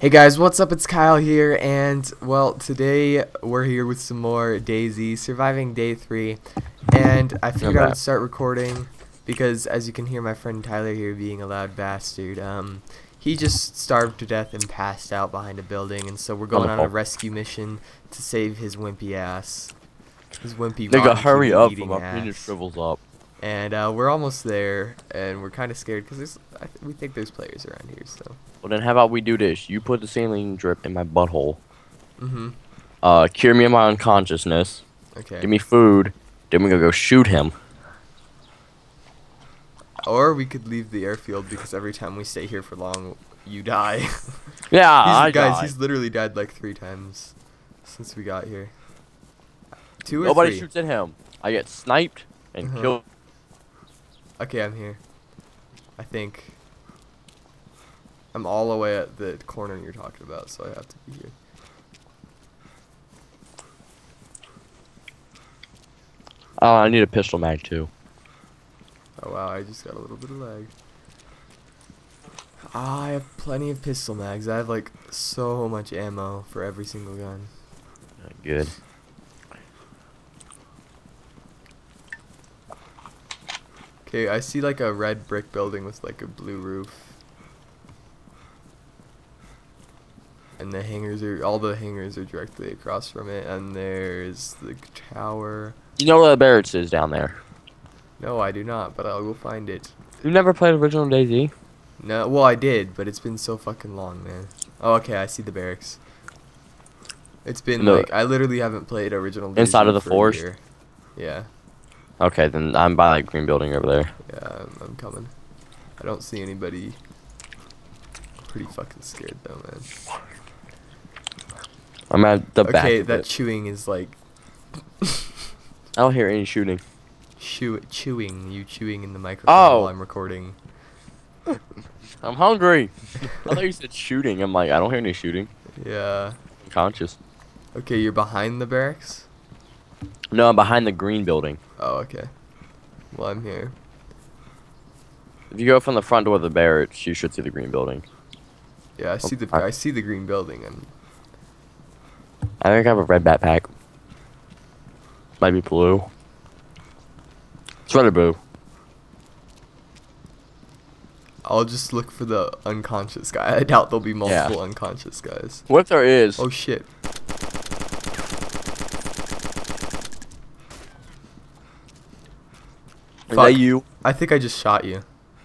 Hey guys, what's up? It's Kyle here, and well, today we're here with some more DayZ, surviving day three, and I figured I would start recording because, as you can hear, my friend Tyler here being a loud bastard. Um, he just starved to death and passed out behind a building, and so we're going on a rescue mission to save his wimpy ass. His wimpy. Nigga, hurry up, my penis shrivels up. And uh, we're almost there, and we're kind of scared because th we think there's players around here. So. Well, then how about we do this? You put the saline drip in my butthole. Mm-hmm. Uh, cure me of my unconsciousness. Okay. Give me food. Then we gonna go shoot him. Or we could leave the airfield because every time we stay here for long, you die. He's- Yeah, I guys, died. he's literally died like three times since we got here. Two Nobody three? shoots at him. I get sniped and Uh-huh. killed. Okay, I'm here. I think. I'm all the way at the corner you're talking about, so I have to be here. Oh, I need a pistol mag too. Oh wow, I just got a little bit of lag. Ah, I have plenty of pistol mags. I have like so much ammo for every single gun. Good. Okay, I see like a red brick building with like a blue roof. And the hangars are all the hangars are directly across from it and there's the tower. You know where the barracks is down there. No, I do not, but I'll go find it. You never played original DayZ? No, well I did, but it's been so fucking long, man. Oh, okay, I see the barracks. It's been No. like I literally haven't played original. Inside of the for forest? Yeah, Okay, then I'm by that green building over there. yeah, I'm, coming. I don't see anybody. I'm pretty fucking scared though, man. I'm at the back. okay, that it. chewing is like I don't hear any shooting. chew chewing. You chewing in the microphone Oh. while I'm recording. I'm hungry. I thought you said shooting. I'm like, I don't hear any shooting. Yeah. I'm conscious. Okay, you're behind the barracks. No, I'm behind the green building. Oh, okay. Well, I'm here. If you go from the front door of the barracks, you should see the green building. Yeah, I see the oh, I- I see the green building. I'm I think I have a red backpack. Might be blue. It's red or blue. I'll just look for the unconscious guy. I doubt there'll be multiple unconscious guys. What if there is? Oh shit. Is fuck. that you? I think I just shot you.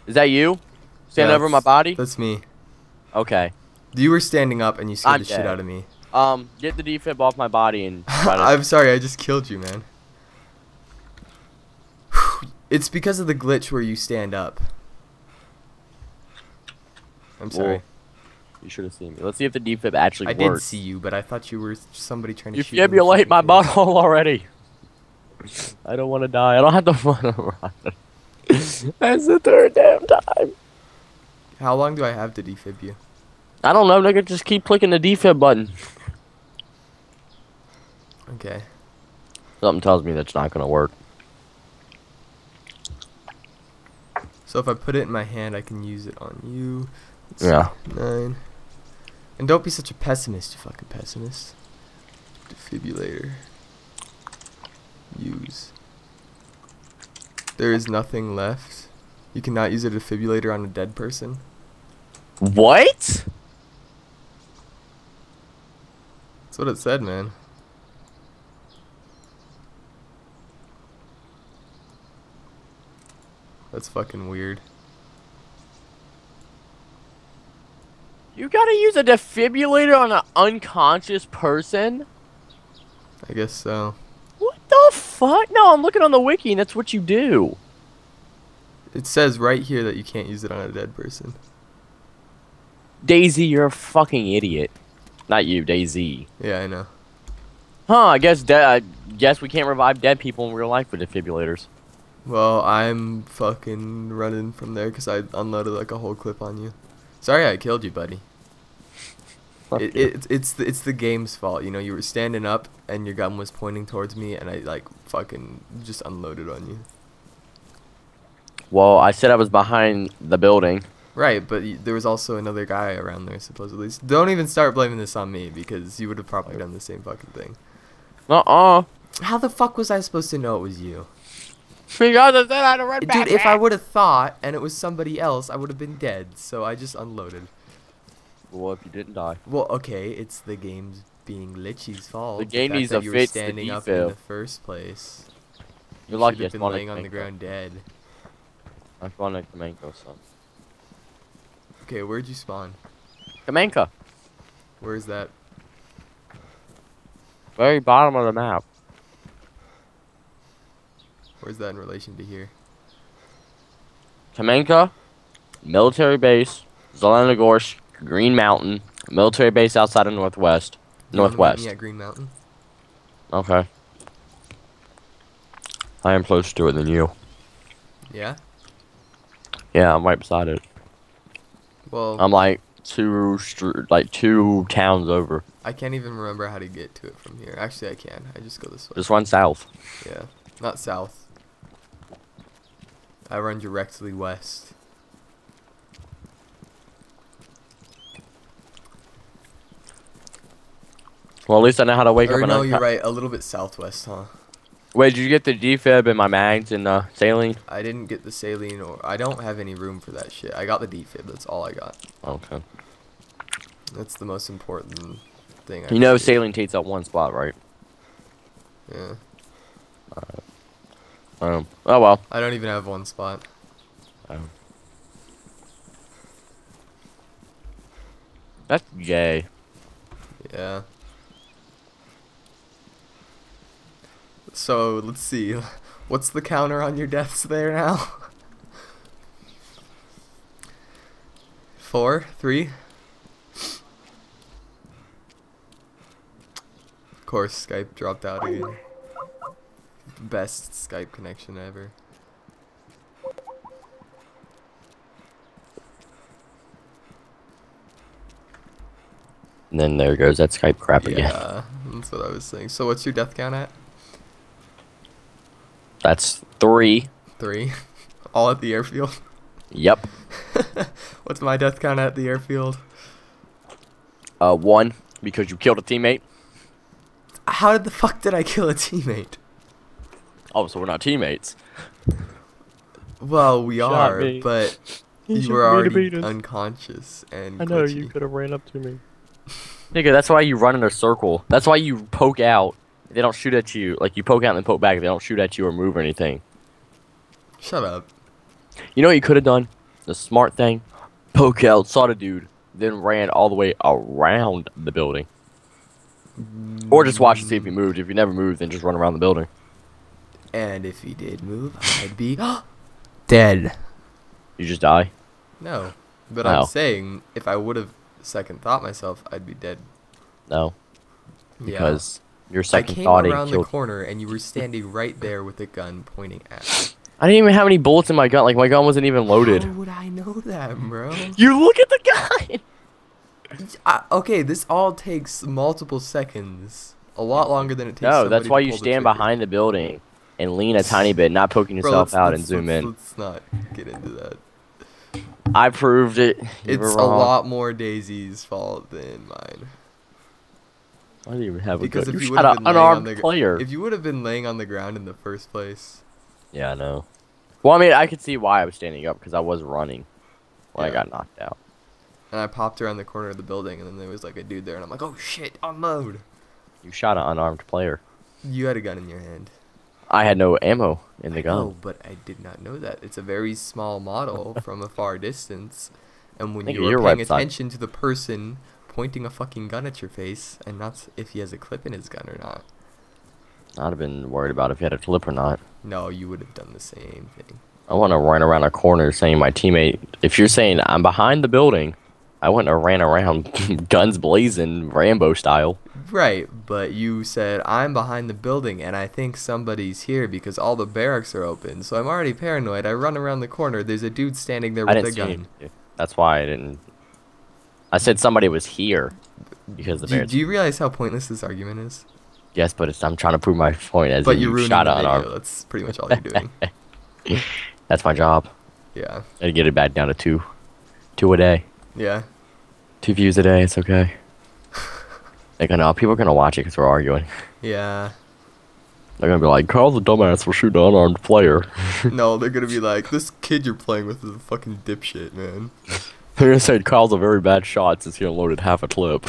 Is that you? Stand Yeah, over my body? That's me. Okay. You were standing up and you scared I'm the shit out of me. Um, get the defib off my body and. I'm sorry, I just killed you, man. It's because of the glitch where you stand up. I'm sorry. Well, you should have seen me. Let's see if the defib actually I did works. see you, but I thought you were somebody trying to You shoot me in the fibulate my butthole already. I don't want to die. I don't have to run around. That's the third damn time. How long do I have to defib you? I don't know, nigga. Just keep clicking the defib button. Okay. Something tells me that's not gonna work. So if I put it in my hand, I can use it on you. Let's see, Yeah. Nine. And don't be such a pessimist, you fucking pessimist. Defibrillator. Use. There is nothing left. You cannot use a defibrillator on a dead person. What? That's what it said, man. That's fucking weird. You gotta use a defibrillator on an unconscious person? I guess so. The fuck? No, I'm looking on the wiki and that's what you do. It says right here that you can't use it on a dead person. DayZ, you're a fucking idiot. Not you, Daisy. Yeah, I know. Huh, I guess I guess we can't revive dead people in real life with defibrillators. Well, I'm fucking running from there because I unloaded like a whole clip on you. Sorry I killed you, buddy. Fuck It, it, it's the, it's the game's fault. You know, you were standing up and your gun was pointing towards me, and I like fucking just unloaded on you. well, I said I was behind the building. Right, but y- there was also another guy around there supposedly. S- Don't even start blaming this on me because you would have probably done the same fucking thing. Uh-uh. How the fuck was I supposed to know it was you? Because I said I had a red Dude, if I would have thought and it was somebody else, I would have been dead. So I just unloaded. Well, if you didn't die. Well, okay, it's the game's being Litchy's fault. The game needs to fix the standing up in the first place. You're You lucky have been spawned laying at on the ground dead. I spawned at Kamenka, son. Okay, where'd you spawn? Kamenka. Where's that? Very bottom of the map. Where's that in relation to here? Kamenka, military base, Zelenogorsk, Green Mountain, military base outside of Northwest. Northwest. Yeah, Green Mountain. Okay. I am closer to it than you. Yeah. Yeah, I'm right beside it. Well, I'm like two, str- like two towns over. I can't even remember how to get to it from here. Actually, I can. I just go this way. Just run south. Yeah, not south. I run directly west. Well, at least I know how to wake or up. no, you're right. A little bit southwest, huh? Wait, did you get the defib and my mags and uh, saline? I didn't get the saline, or I don't have any room for that shit. I got the defib. That's all I got. Okay. That's the most important thing. I You know saline takes up one spot, right? Yeah. Um. Oh well. I don't even have one spot. Um. That's gay. Yeah. So let's see. What's the counter on your deaths there now? Four, three. Of course, Skype dropped out again. Best Skype connection ever. And then there goes that Skype crap again. Yeah, that's what I was saying. So what's your death count at? That's three. Three. All at the airfield. Yep. What's my death count at the airfield? Uh, one because you killed a teammate. How did the fuck did I kill a teammate? Oh, so we're not teammates. Well, we Shot are, me. but He you were already unconscious and I know you could have ran up to me. Nigga, that's why you run in a circle. That's why you poke out. They don't shoot at you. Like you poke out and then poke back. They don't shoot at you or move or anything. Shut up. You know what you could have done? The smart thing. Poke out, saw the dude, then ran all the way around the building. Or just watch and see if he moved. If he never moved, then just run around the building. And if he did move, I'd be dead. You just die. No, but How? I'm saying if I would have second thought myself, I'd be dead. No, because your I came thought around the corner and you were standing right there with a gun pointing at me. I didn't even have any bullets in my gun. Like my gun wasn't even loaded. How would I know that, bro? You look at the gun. I, uh, okay, this all takes multiple seconds. A lot longer than it takes. No, that's why you the stand trigger. behind the building and lean a tiny bit, not poking Bro, yourself let's- out let's- and zoom let's- in. Let's not get into that. I proved it. You It's a lot more DayZ's fault than mine. I didn't even have a Because gun. if You you shot would have an been laying on unarmed the player. if you would have been laying on the ground in the first place, Yeah, I know. Well, I mean, I could see why I was standing up because I was running when I got knocked out. and I popped around the corner of the building, and then there was like a dude there, and I'm like, oh shit, unload. You shot an unarmed player. You had a gun in your hand. I had no ammo in the I gun. know, but I did not know that. It's a very small model from a far distance, and when you were you're paying beside- attention to the person pointing a fucking gun at your face, and not if he has a clip in his gun or not. I'd have been worried about if he had a clip or not. No, you would have done the same thing. I want to run around a corner saying my teammate. If you're saying I'm behind the building, I wouldn't have ran around guns blazing, Rambo style. Right, but you said I'm behind the building and I think somebody's here because all the barracks are open. So I'm already paranoid. I run around the corner. There's a dude standing there with a gun. That's why I didn't. I said somebody was here because the Do, you- bears. do you realize how pointless this argument is? yes, but it's, I'm trying to prove my point as But you're you ruining shot video. unarmed. That's pretty much all you're doing. That's my job. yeah. I get it back down to two, Two a day. Yeah. Two views a day. It's okay. know people are gonna watch it because we're arguing. Yeah. They're gonna be like, "Carl's a dumbass for shooting an unarmed player." no, they're gonna be like, this kid you're playing with is a fucking dipshit, man. They're gonna say Kyle's a very bad shot since he unloaded half a clip.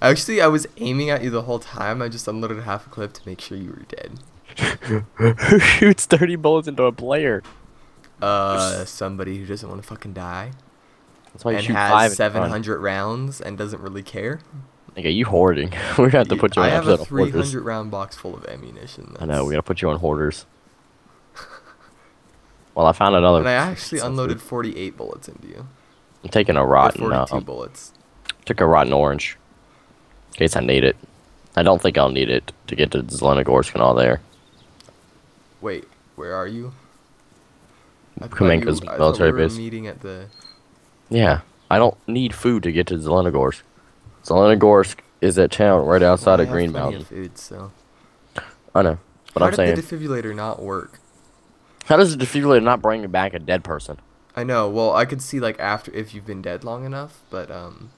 Actually, I was aiming at you the whole time. I just unloaded half a clip to make sure you were dead. Who shoots 30 bullets into a player? Uh, somebody who doesn't want to fucking die That's why you and shoot has in front. 700 rounds and doesn't really care. Okay, you hoarding. We're gonna have to put you on I have a of hoarders. 300 round box full of ammunition. I know, we that's- gotta put you on hoarders. Well, I found another. And I actually unloaded good. 48 bullets into you. I'm taking a Or rotten. 42 Uh, bullets. took a rotten orange. In case I need it. I don't think I'll need it to get to Zelenogorsk and all there. Wait, where are you? Kamenka's military we base. meeting at the. Yeah, I don't need food to get to Zelenogorsk. Zelenogorsk is that town right outside I of Green Mountain. Of food, so. I know, but How I'm did saying, the defibrillator not work? How does the defibrillator not bring back a dead person? I know. Well, I could see like after if you've been dead long enough, but um,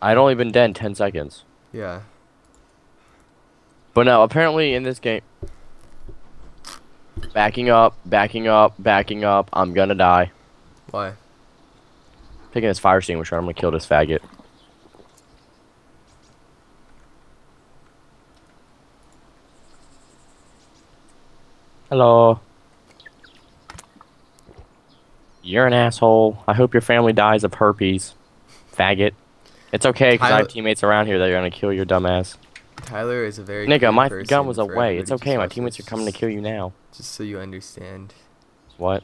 I'd only been dead 10 seconds. yeah. But no, apparently in this game, backing up, backing up, backing up, I'm gonna die. Why? Taking this fire extinguisher, I'm gonna kill this faggot. Hello. You're an asshole. I hope your family dies of herpes. Faggot. It's okay, because I have teammates around here that are gonna kill your dumbass. Tyler is a very. Nigga, my gun was away. It's okay, my teammates are coming to kill you now. Just so you understand. What?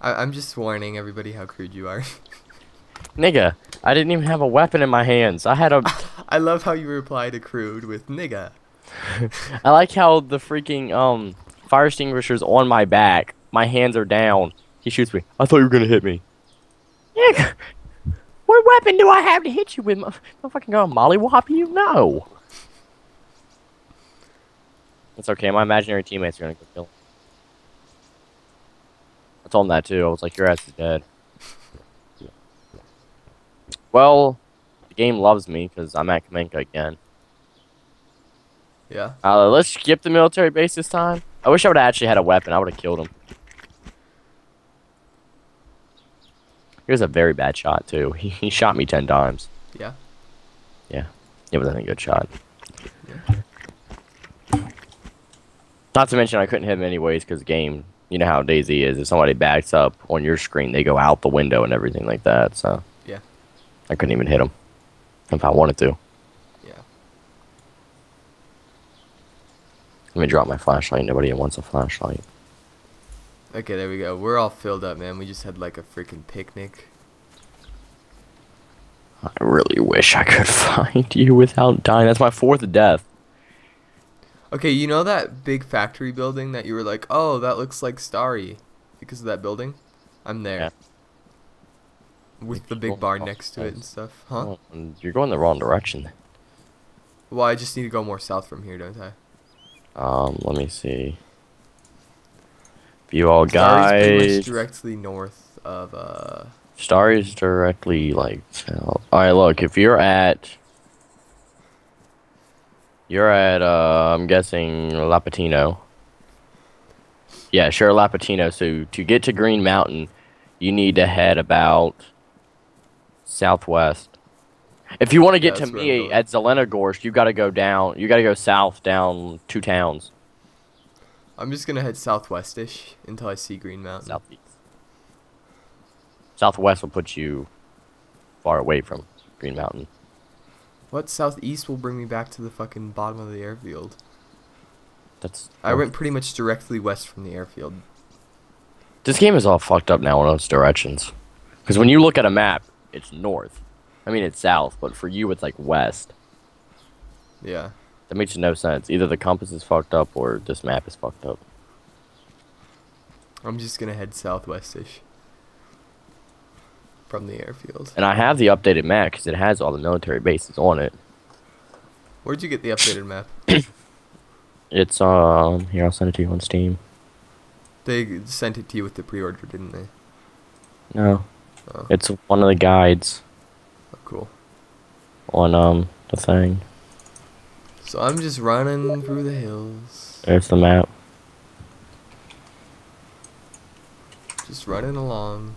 I, I'm just warning everybody how crude you are. Nigga, I didn't even have a weapon in my hands. I had a. I love how you reply to crude with nigga. I like how the freaking um fire extinguisher's on my back. My hands are down. He shoots me. I thought you were gonna hit me. Nigga, what weapon do I have to hit you with? My, my fucking gonna mollywop you? No. It's okay. My imaginary teammates are gonna go kill him. I told him that too. I was like, your ass is dead. Well, the game loves me because I'm at Kamenka again. Yeah. Uh, let's skip the military base this time. I wish I would have actually had a weapon. I would have killed him. He was a very bad shot too. He, he shot me ten times. Yeah. Yeah, it wasn't a good shot. Yeah. Not to mention I couldn't hit him anyways because game. You know how DayZ is. If somebody backs up on your screen, they go out the window and everything like that. So Yeah. I couldn't even hit him if I wanted to. Yeah. Let me drop my flashlight. Nobody wants a flashlight. Okay, there we go. We're all filled up, man. We just had like a freaking picnic. I really wish I could find you without dying. That's my fourth death. Okay, you know that big factory building that you were like, oh, that looks like Stary because of that building? I'm there. Yeah. With the big bar next to it and stuff. Huh? You're going the wrong direction. Well, I just need to go more south from here, don't I? Um, let me see. View all Stary's pretty much directly north of, uh, Star is directly like south. Alright, look, if you're at. You're at, uh, I'm guessing Lopatino. Yeah, sure, Lopatino. So to get to Green Mountain, you need to head about southwest. If you want to get That's to me at Zelenogorsk, you got to go down. You got to go south down two towns. I'm just gonna head southwestish until I see Green Mountain. Southeast. Southwest will put you far away from Green Mountain. What southeast will bring me back to the fucking bottom of the airfield? That's. I went pretty much directly west from the airfield. This game is all fucked up now in its directions. Because when you look at a map, it's north. I mean, it's south, but for you, it's like west. Yeah. That makes no sense. Either the compass is fucked up or this map is fucked up. I'm just gonna head southwestish from the airfield. And I have the updated map because it has all the military bases on it. Where'd you get the updated map? It's um here I'll send it to you on Steam. They sent it to you with the pre-order, didn't they? No, Oh. It's one of the guides Oh, cool. on um the thing. So I'm just running through the hills. There's the map. Just running along.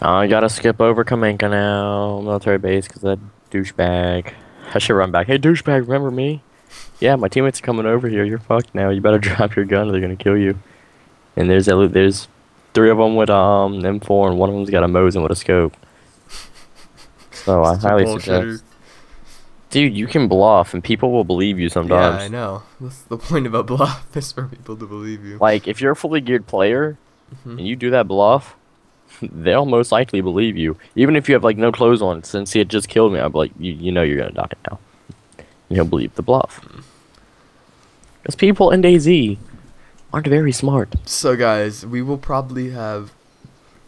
I gotta skip over Kamenka now, military base, because that douchebag. I should run back. Hey, douchebag, remember me? Yeah, my teammates are coming over here. You're fucked now. You better drop your gun or they're gonna kill you. And there's there's three of them with um M4, and one of them's got a Mosin with a scope. So I highly suggest. Dude, you can bluff, and people will believe you sometimes. Yeah. I know. That's the point about bluff is for people to believe you. Like, if you're a fully geared player, Mhm. and you do that bluff, they'll most likely believe you. Even if you have like no clothes on, since he had just killed me, I'm like, you, you know you're gonna die now. And he'll believe the bluff. Because people in DayZ aren't very smart. So guys, we will probably have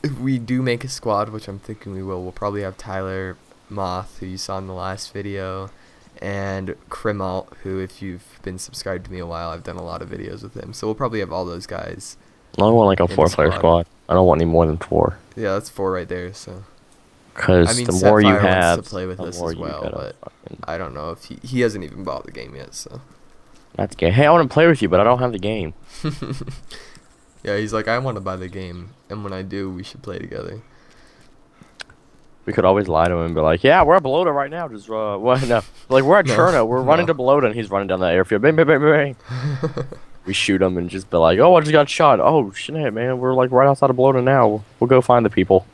if we do make a squad, which I'm thinking we will, we'll probably have Tyler Moth, who you saw in the last video, and Crimalt, who if you've been subscribed to me a while, I've done a lot of videos with him. So we'll probably have all those guys. I don't want like a four player squad. squad. I don't want any more than four. Yeah, that's four right there. So Because I mean, the more you wants to play with the us more as well, but fucking- I don't know if he he hasn't even bought the game yet. So That's gay. Hey, I want to play with you, but I don't have the game. yeah, he's like, I want to buy the game, and when I do, we should play together. We could always lie to him and be like, "Yeah, we're at Balota right now. Just uh, what? No, like we're at No, Cherno. We're running to Balota, and he's running down the airfield. Bang, bang, bang, bang. bang. we shoot him and just be like, "Oh, I just got shot. Oh shit, man, we're like right outside of Balota now. We'll, we'll go find the people."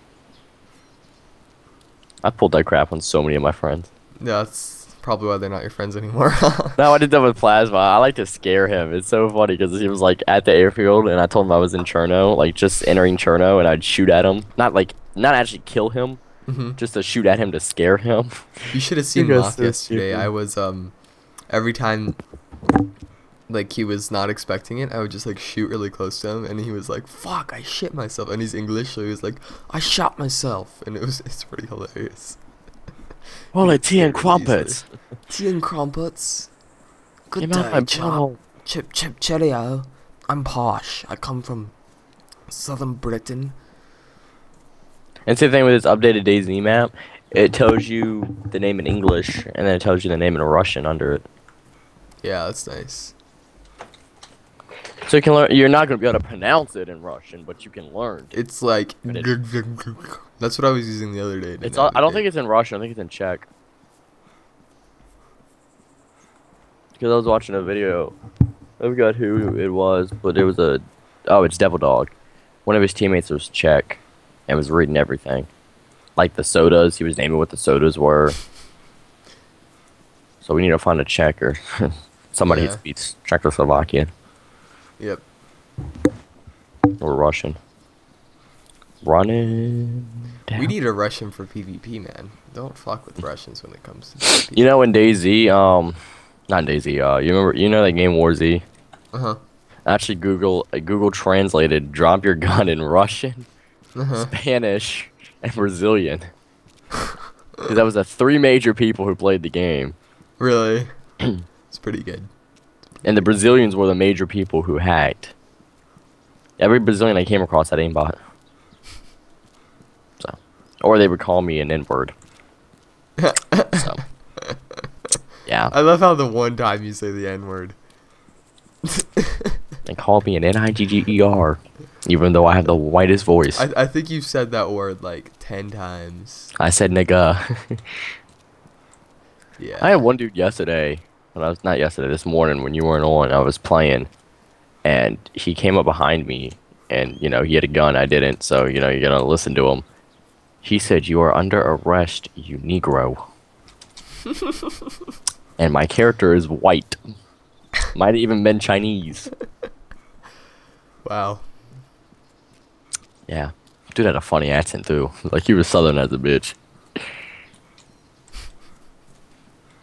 I pulled that crap on so many of my friends. Yeah, that's probably why they're not your friends anymore. No, I did that with Plasma. I like to scare him. It's so funny because he was like at the airfield, and I told him I was in Cherno, like just entering Cherno, and I'd shoot at him. Not like, not actually kill him, Mhm. just to shoot at him to scare him. You should have seen Moth yesterday. I was um every time like he was not expecting it, I would just like shoot really close to him and he was like, Fuck, I shit myself and he's English, so he was like, I shot myself and it was it's pretty hilarious. Holy tea and crumpets. Tea and crumpets. Good out day. Chip chip cheerio. I'm posh. I come from southern Britain. And same thing with this updated DayZ map. It tells you the name in English, and then it tells you the name in Russian under it. Yeah, that's nice. So you can learn. You're not gonna be able to pronounce it in Russian, but you can learn. It's like that's what I was using the other day. It's. all- I don't think it's in Russian. I think it's in Czech. Because I was watching a video. I forgot who it was, but it was a. Oh, it's Devil Dog. One of his teammates was Czech, and was reading everything, like the sodas. He was naming what the sodas were. So we need to find a checker, somebody Yeah. who speaks Czechoslovakian Yep. or Russian. Running. Down. We need a Russian for PvP, man. Don't fuck with Russians when it comes to PvP. You know in DayZ, um, not DayZ. Uh, you remember? You know that game War Z? Uh huh. Actually, Google uh, Google translated "drop your gun" in Russian, Uh huh. Spanish, and Brazilian. 'Cause that was the three major people who played the game, Really? it's pretty good. and the Brazilians were the major people who hacked. Every Brazilian I came across had aimbot. So, or they would call me an N-word. So, yeah, I love how the one time you say the N word. they called me an N-I-G-G-E-R, even though I have the whitest voice. I, I think you've said that word like 10 times. I said nigga. Yeah. I had one dude yesterday, when I was not yesterday, this morning when you weren't on, I was playing, and he came up behind me, and you know he had a gun, I didn't, so you know you gotta listen to him. He said, "You are under arrest, you Negro." and my character is white. Might have even been Chinese. Wow. Yeah, dude had a funny accent too. Like he was Southern as a bitch.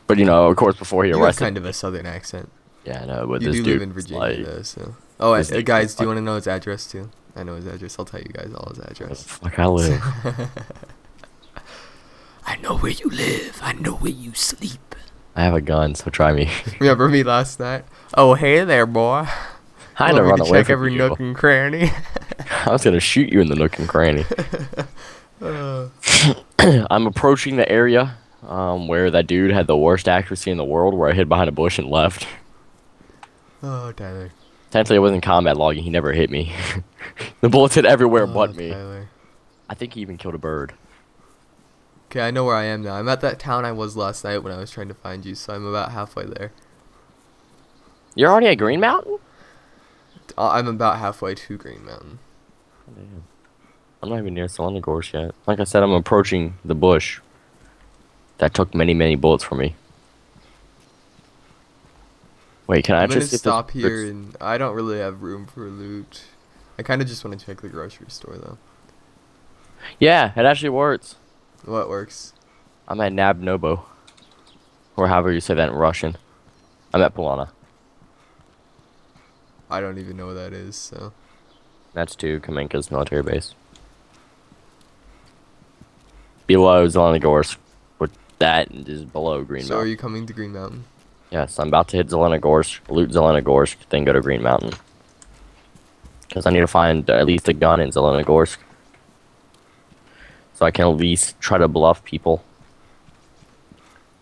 But you know, of course, before he You arrested, kind of a southern accent. yeah, no, but You this do dude live in Virginia, like, though, so. Oh, this uh, guys, do you want to know his address too? I know his address. I'll tell you guys all his address. Fuck, I live. I know where you live. I know where you sleep. I have a gun, so try me. Remember me last night? Oh, hey there, boy. I had to run to away check every nook and cranny. I was gonna shoot you in the nook and cranny. Uh, I'm approaching the area um, where that dude had the worst accuracy in the world, where I hid behind a bush and left. oh, Tyler. Technically, I was in combat logging. He never hit me. the bullets hit everywhere Oh, but me. Tyler. I think he even killed a bird. Okay, I know where I am now. I'm at that town I was last night when I was trying to find you, so I'm about halfway there. You're already at Green Mountain? Uh, I'm about halfway to Green Mountain. Damn. I'm not even near Zelenogorsk yet. Like I said, I'm approaching the bush. That took many, many bullets for me. Wait, can I I'm just stop here, and I don't really have room for loot. I kind of just want to check the grocery store though. Yeah, it actually works. What works? I'm at Nab Nobo. Or however you say that in Russian. I'm at Polana. I don't even know what that is. So That's to Kamenka's military base. Below Zelenogorsk. With that is below Green Mountain. so are you coming to Green Mountain? Yes, I'm about to hit Zelenogorsk, loot Zelenogorsk, then go to Green Mountain. Because I need to find at least a gun in Zelenogorsk. So I can at least try to bluff people.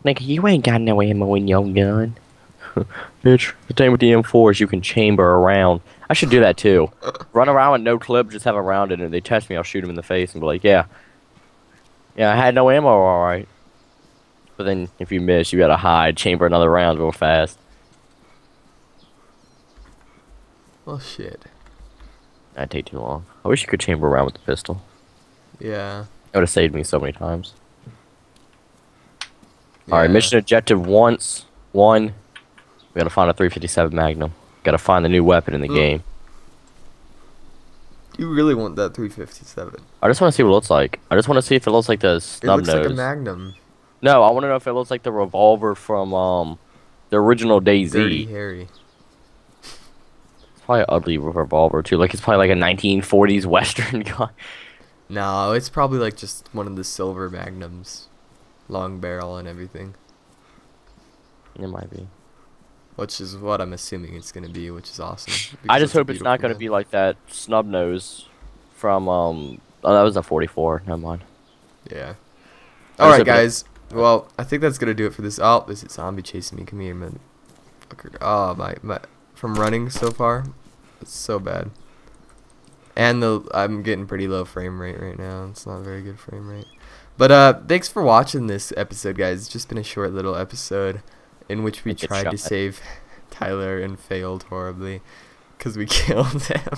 Nigga, you ain't got no ammo in your gun. Bitch, the thing with the M4 is you can chamber around. I should do that too. Run around with no clip, just have a round in it. If they test me, I'll shoot them in the face and be like, yeah. Yeah, I had no ammo, alright. But then if you miss, you gotta hide, chamber another round real fast. Well, shit. That'd take too long. I wish you could chamber around with the pistol. Yeah. It would have saved me so many times. Alright, mission objective once. One. We gotta find a 357 Magnum. Gotta find the new weapon in the Mm. game. You really want that 357? I just wanna see what it looks like. I just wanna see if it looks like the It snub looks like a. Magnum. no, I wanna know if it looks like the revolver from um the original Dirty DayZ. Harry. It's probably an ugly revolver too. Like it's probably like a 1940s Western gun. No, it's probably like just one of the silver Magnums, long barrel and everything, It might be. Which is what I'm assuming it's gonna be, which is awesome. I just hope it's not gonna gun. be like that snub nose from um. Oh, that was a 44. Never mind. Yeah. All right, it- guys. Well, I think that's gonna do it for this. Oh, this is zombie chasing me. Come here, man. Oh my my. From running so far, it's so bad. And the I'm getting pretty low frame rate right now. It's not a very good frame rate. But uh, thanks for watching this episode, guys. It's just been a short little episode in which we tried to save Tyler and failed horribly because we killed him.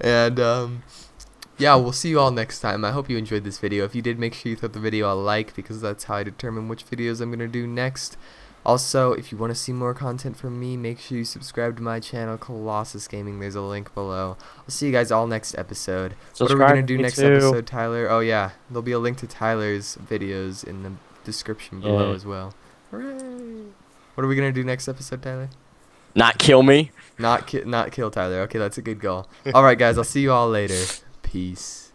and um, yeah, we'll see you all next time. I hope you enjoyed this video. If you did, make sure you throw the video a like because that's how I determine which videos I'm going to do next. Also, if you want to see more content from me, make sure you subscribe to my channel, Colossus Gaming. There's a link below. I'll see you guys all next episode. Subscribe what are we going to to do next too. episode, Tyler? Oh, yeah. There'll be a link to Tyler's videos in the description below Yeah. as well. Hooray! What are we going to do next episode, Tyler? Not kill me. Not, ki- not kill Tyler. Okay, that's a good goal. All right, guys. I'll see you all later. Peace.